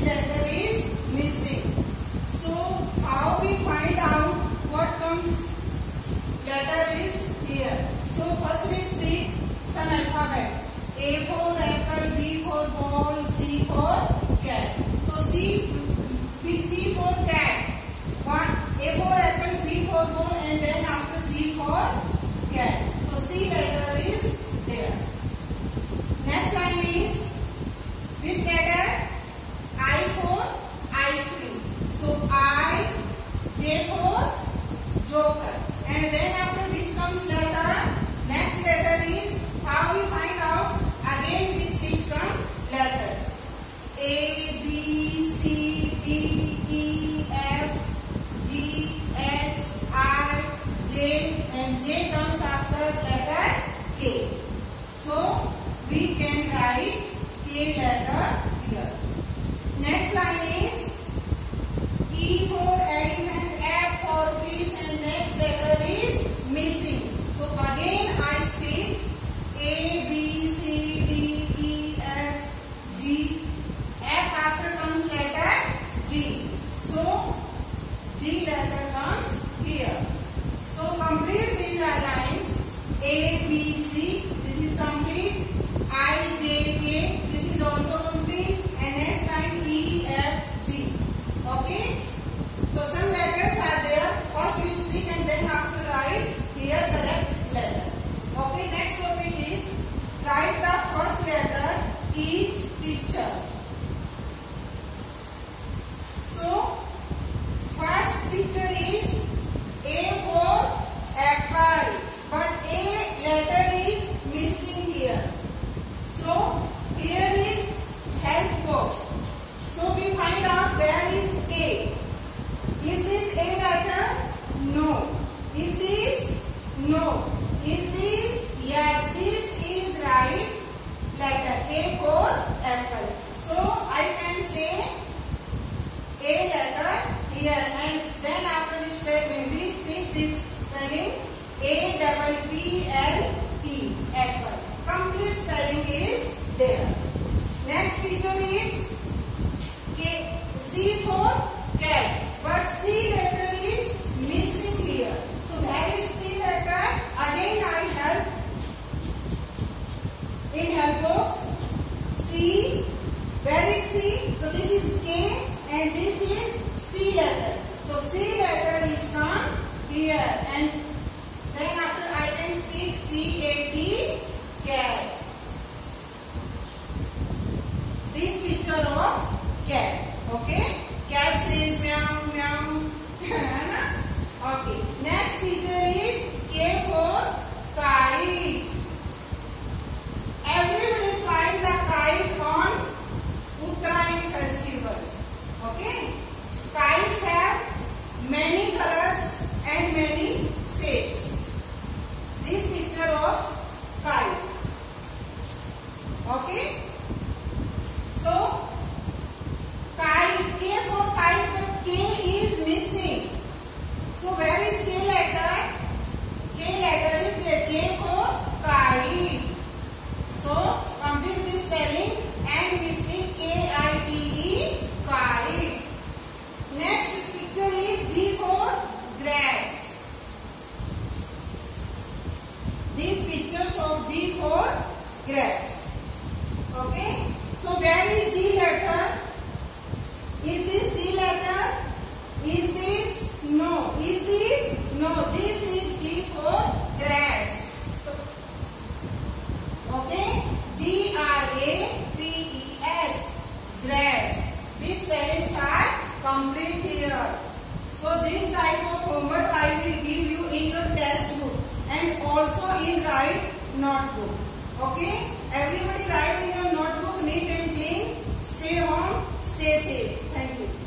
letter is missing. So how we find out what comes letter is here. So first we speak some alphabets. A for apple, B for ball, C for cat. So C joker. And then after which comes letter? Next letter is how we find out? Again we speak some letters. A, B, C, D, E, F, G, H, I, J and J comes after letter K. So we can write K letter here. Next line is and this is C letter. So C letter is from here and Okay? grapes. Okay. So where is G letter? Is this G letter? Is this no? Is this no? This is G for grapes. Okay. G R A P E S grapes. These spellings are complete here. So this type of homework I will give you in your test book and also in write notebook. Okay? Everybody write in your notebook neat and clean. Stay home. Stay safe. Thank you.